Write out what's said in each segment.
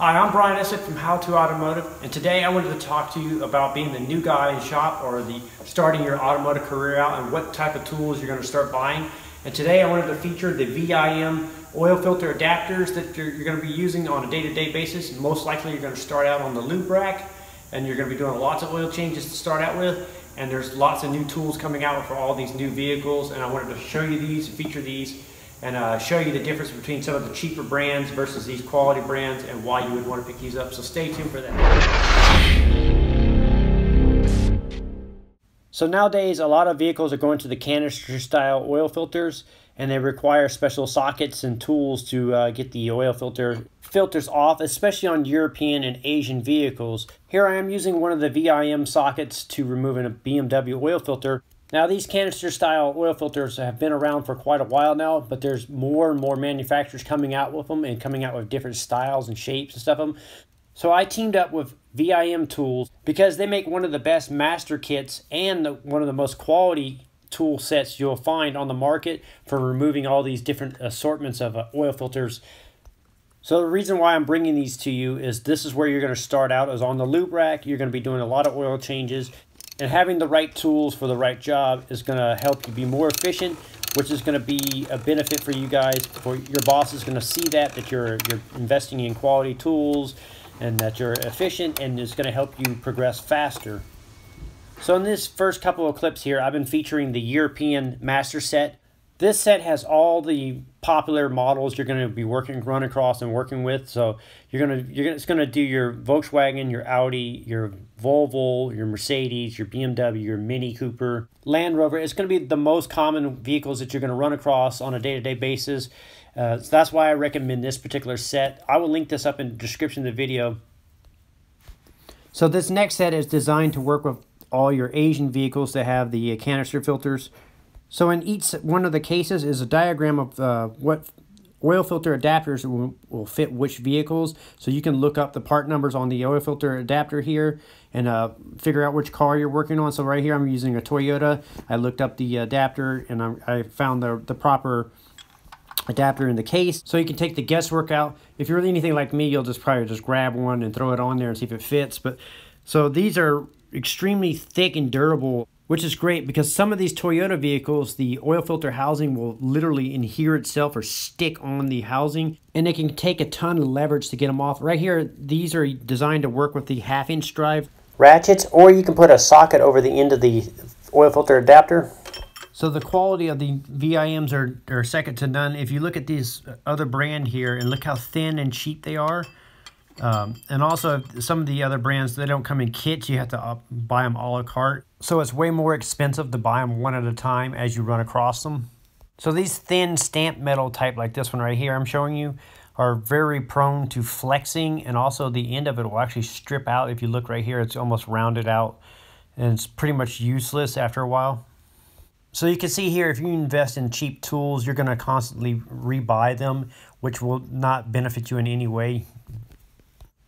Hi, I'm Brian Eslick from How To Automotive, and today I wanted to talk to you about being the new guy in shop or the starting your automotive career out and what type of tools you're going to start buying. And today I wanted to feature the VIM oil filter adapters that you're, you're going to be using on a day-to-day -day basis. Most likely you're going to start out on the lube rack and you're going to be doing lots of oil changes to start out with. And there's lots of new tools coming out for all these new vehicles and I wanted to show you these, and feature these, and uh, show you the difference between some of the cheaper brands versus these quality brands and why you would want to pick these up. So stay tuned for that. So nowadays, a lot of vehicles are going to the canister style oil filters and they require special sockets and tools to uh, get the oil filter filters off, especially on European and Asian vehicles. Here I am using one of the VIM sockets to remove a BMW oil filter now these canister style oil filters have been around for quite a while now, but there's more and more manufacturers coming out with them and coming out with different styles and shapes and stuff of them. So I teamed up with VIM Tools because they make one of the best master kits and the, one of the most quality tool sets you'll find on the market for removing all these different assortments of uh, oil filters. So the reason why I'm bringing these to you is this is where you're going to start out is on the lube rack. You're going to be doing a lot of oil changes and having the right tools for the right job is going to help you be more efficient, which is going to be a benefit for you guys. For your boss is going to see that that you're you're investing in quality tools and that you're efficient, and it's going to help you progress faster. So in this first couple of clips here, I've been featuring the European Master Set. This set has all the popular models you're going to be working run across and working with. So you're going to you're gonna, it's going to do your Volkswagen, your Audi, your Volvo, your Mercedes, your BMW, your Mini Cooper, Land Rover. It's going to be the most common vehicles that you're going to run across on a day-to-day -day basis. Uh, so that's why I recommend this particular set. I will link this up in the description of the video. So this next set is designed to work with all your Asian vehicles that have the canister filters. So in each one of the cases is a diagram of uh, what oil filter adapters will, will fit which vehicles. So you can look up the part numbers on the oil filter adapter here and uh, figure out which car you're working on. So right here I'm using a Toyota. I looked up the adapter and I, I found the, the proper adapter in the case. So you can take the guesswork out. If you're anything like me, you'll just probably just grab one and throw it on there and see if it fits. But So these are extremely thick and durable which is great because some of these Toyota vehicles, the oil filter housing will literally adhere itself or stick on the housing, and it can take a ton of leverage to get them off. Right here, these are designed to work with the half-inch drive ratchets, or you can put a socket over the end of the oil filter adapter. So the quality of the VIMs are, are second to none. If you look at these other brand here and look how thin and cheap they are, um, and also, some of the other brands, they don't come in kits. You have to uh, buy them a la carte. So it's way more expensive to buy them one at a time as you run across them. So these thin stamped metal type like this one right here I'm showing you are very prone to flexing and also the end of it will actually strip out. If you look right here, it's almost rounded out and it's pretty much useless after a while. So you can see here, if you invest in cheap tools, you're going to constantly rebuy them, which will not benefit you in any way.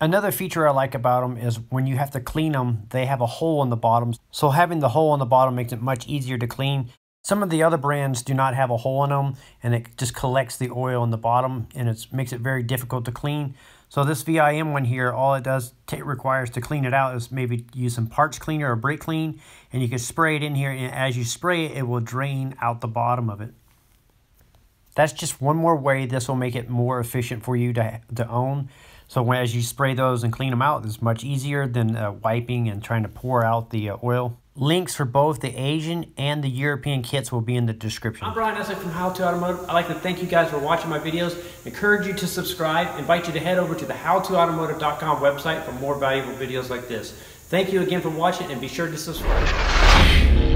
Another feature I like about them is when you have to clean them, they have a hole in the bottom. So having the hole in the bottom makes it much easier to clean. Some of the other brands do not have a hole in them and it just collects the oil in the bottom and it makes it very difficult to clean. So this VIM one here, all it does it requires to clean it out is maybe use some parts cleaner or brake clean and you can spray it in here and as you spray it, it will drain out the bottom of it. That's just one more way this will make it more efficient for you to, to own. So as you spray those and clean them out, it's much easier than uh, wiping and trying to pour out the uh, oil. Links for both the Asian and the European kits will be in the description. I'm Brian Eslick from How To Automotive. I'd like to thank you guys for watching my videos. Encourage you to subscribe. Invite you to head over to the howtoautomotive.com website for more valuable videos like this. Thank you again for watching and be sure to subscribe.